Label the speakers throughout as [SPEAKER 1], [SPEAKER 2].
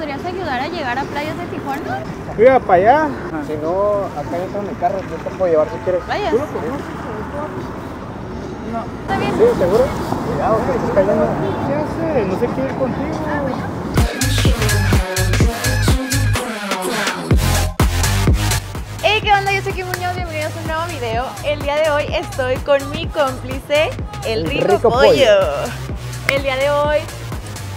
[SPEAKER 1] podrías ayudar a llegar a playas de Tijuana?
[SPEAKER 2] Iba para allá.
[SPEAKER 3] Si no, acá yo tengo mi carro, yo te puedo llevar si quieres.
[SPEAKER 1] ¿Playas?
[SPEAKER 2] ¿Tú lo conoces? No.
[SPEAKER 1] ¿Está bien?
[SPEAKER 3] Sí, seguro. Cuidado, que estás cayendo.
[SPEAKER 2] ¿Qué hace? No se quiere ir contigo.
[SPEAKER 1] Hey, ¿qué onda? Yo soy Kim Muñoz, bienvenidos a un nuevo video. El día de hoy estoy con mi cómplice, el,
[SPEAKER 3] El
[SPEAKER 1] rico,
[SPEAKER 3] rico
[SPEAKER 1] pollo.
[SPEAKER 3] pollo.
[SPEAKER 1] El día de hoy,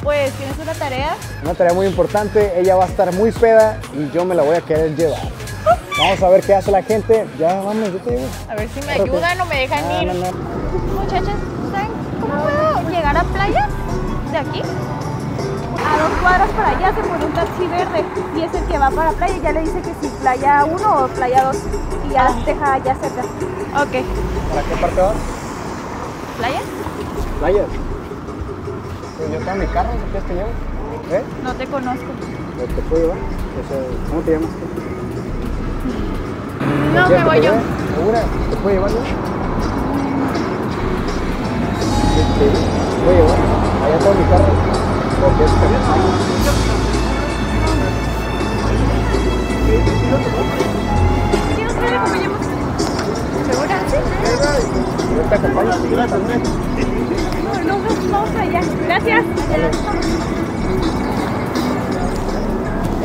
[SPEAKER 1] pues, tienes una tarea.
[SPEAKER 3] Una tarea muy importante, ella va a estar muy peda y yo me la voy a querer llevar. Vamos a ver qué hace la gente. Ya vamos, yo te llevo.
[SPEAKER 1] A ver si me
[SPEAKER 3] Claro que-
[SPEAKER 1] ayudan o me dejan
[SPEAKER 3] No,
[SPEAKER 1] ir.
[SPEAKER 3] no, no.
[SPEAKER 1] Muchachas, ¿saben cómo puedo llegar a playas de aquí? A dos cuadras para allá se pone un taxi verde y es el que va para playa y ya le dice que si playa 1 o playa 2 y ya las deja allá cerca. Ok.
[SPEAKER 3] ¿Para qué parte vas?
[SPEAKER 1] ¿Playa?
[SPEAKER 3] Playas. Yo tengo mi carro, quieres te llevo. ¿Eh?
[SPEAKER 1] No te conozco.
[SPEAKER 3] ¿Te puedo llevar? O sea, ¿Cómo te llamas tú?
[SPEAKER 1] No,
[SPEAKER 3] ¿Quieres
[SPEAKER 1] me voy yo.
[SPEAKER 3] ¿Segura? ¿Te puedo llevar yo? Sí, sí, te voy a llevar. Allá tengo mi carro. Porque es
[SPEAKER 1] ¿Quieres que? ¿Segura? Sí.
[SPEAKER 3] Yo te acompaño.
[SPEAKER 1] No, no, no, vamos para allá. Gracias.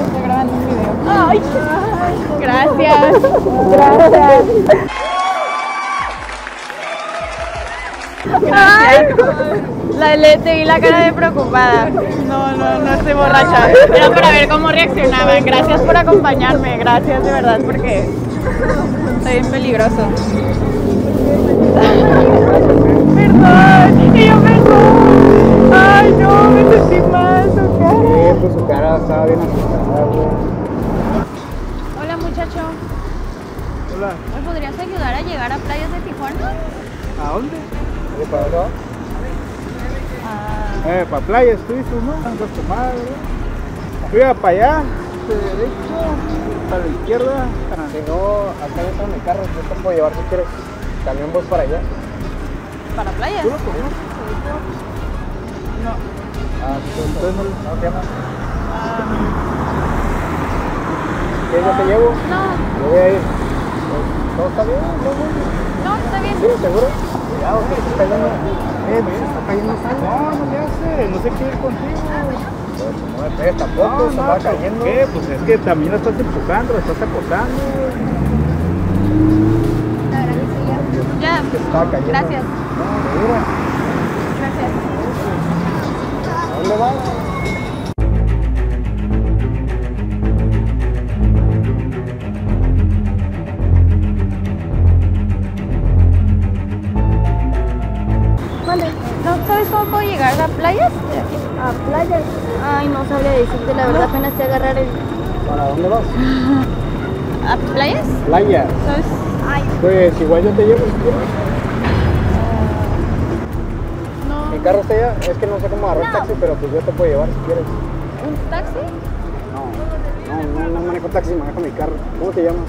[SPEAKER 1] Estoy grabando un video. Ay, gracias. Gracias. Ay, la le y la cara de preocupada. No, no, no estoy borracha. Era para ver cómo reaccionaban. Gracias por acompañarme. Gracias de verdad porque estoy bien peligroso. Perdón, su cara
[SPEAKER 3] estaba bien asustada.
[SPEAKER 1] Hola, muchacho.
[SPEAKER 2] Hola.
[SPEAKER 1] ¿Me podrías ayudar a llegar a playas de Tijuana?
[SPEAKER 2] ¿A dónde?
[SPEAKER 3] Oye, ¿para vas?
[SPEAKER 1] Ah,
[SPEAKER 2] Eh, para playas, tú dices, ¿no? Andas tu madre. Iba para allá. De derecho. Para la izquierda.
[SPEAKER 3] Si no, acá yo tengo mi carro, yo te puedo llevar si quieres. También voy para allá.
[SPEAKER 1] ¿Para playas?
[SPEAKER 2] ¿Tú lo conoces?
[SPEAKER 1] No.
[SPEAKER 3] Ah, pues
[SPEAKER 2] Entonces no
[SPEAKER 3] ¿cómo te llamas?
[SPEAKER 1] Ah,
[SPEAKER 3] ¿Quieres yo te llevo?
[SPEAKER 1] no,
[SPEAKER 3] Yo voy a ir. ¿Todo está bien? ¿Todo bien?
[SPEAKER 1] no, está bien.
[SPEAKER 3] ¿Sí? ¿Seguro? Cuidado, que se está cayendo. Eh, pues se está cayendo sangre.
[SPEAKER 2] No, no le hace. No se quiere ir contigo.
[SPEAKER 3] Pues, no me pegues tampoco, se va
[SPEAKER 2] ¿por
[SPEAKER 3] cayendo.
[SPEAKER 2] ¿Qué? Pues es que también la estás empujando, la estás acosando.
[SPEAKER 1] Ya,
[SPEAKER 3] Que se estaba cayendo.
[SPEAKER 1] gracias,
[SPEAKER 3] No, seguro.
[SPEAKER 1] gracias.
[SPEAKER 3] ¿A dónde vas?
[SPEAKER 1] Playas?
[SPEAKER 4] A playas. Ay, no sabría decirte la verdad, apenas sé agarrar el.
[SPEAKER 3] ¿Para dónde vas?
[SPEAKER 1] ¿A playas?
[SPEAKER 3] Playa.
[SPEAKER 1] ¿Sabes?
[SPEAKER 4] Ay,
[SPEAKER 3] Pues igual yo te llevo si quieres.
[SPEAKER 1] No.
[SPEAKER 3] Mi carro está allá. Es que no sé cómo agarrar el taxi, pero pues yo te puedo llevar si quieres.
[SPEAKER 1] ¿Un taxi?
[SPEAKER 3] No, no, no, no manejo taxi, manejo mi carro. ¿Cómo te llamas?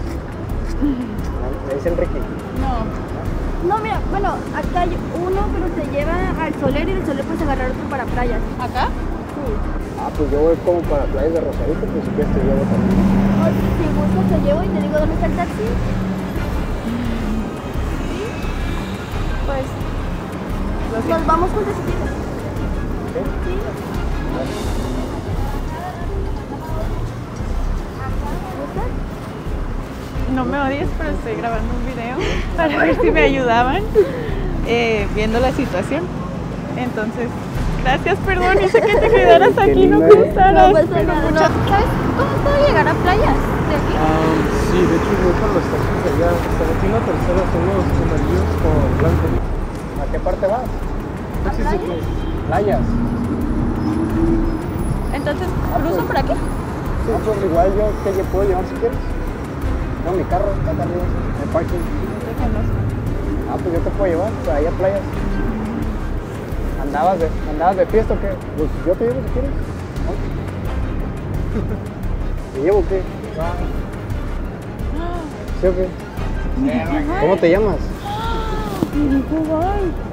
[SPEAKER 3] Me dice Enrique.
[SPEAKER 1] No.
[SPEAKER 4] No, mira, bueno, acá hay uno, pero te lleva al soler y del soler puedes agarrar otro para playas.
[SPEAKER 1] ¿Acá?
[SPEAKER 4] Sí.
[SPEAKER 3] Ah, pues yo voy como para playas de Rosarito, pues si quieres te llevo también.
[SPEAKER 4] O si gustas te llevo y te digo dónde está el taxi.
[SPEAKER 1] Pues.
[SPEAKER 4] Nos
[SPEAKER 1] siento.
[SPEAKER 4] vamos juntos si quieres.
[SPEAKER 3] ¿Sí?
[SPEAKER 4] Sí.
[SPEAKER 1] No me odies, pero estoy grabando un video para ver si me ayudaban eh, viendo la situación. Entonces, gracias, perdón, y sé que te quedaras aquí, no pensaras.
[SPEAKER 4] No pasa
[SPEAKER 1] pero
[SPEAKER 4] nada,
[SPEAKER 1] muchas- ¿Sabes cómo puedo llegar a playas de aquí?
[SPEAKER 2] Ah, sí, de hecho voy con los taxis allá. Hasta aquí en la tercera son los amarillos con blanco.
[SPEAKER 3] ¿A qué parte vas?
[SPEAKER 2] Taxis de que
[SPEAKER 3] Playas.
[SPEAKER 1] Entonces, ¿cruzo por aquí?
[SPEAKER 3] Sí, pues igual yo te puedo llevar si quieres. Mi carro, está en el parking.
[SPEAKER 1] No te conozco.
[SPEAKER 3] Ah, pues yo te puedo llevar para allá a playas. ¿Andabas de, ¿Andabas de fiesta o qué? Pues yo te llevo si quieres. ¿no? ¿Te llevo o qué? ¿Sí o qué? ¿Cómo te llamas?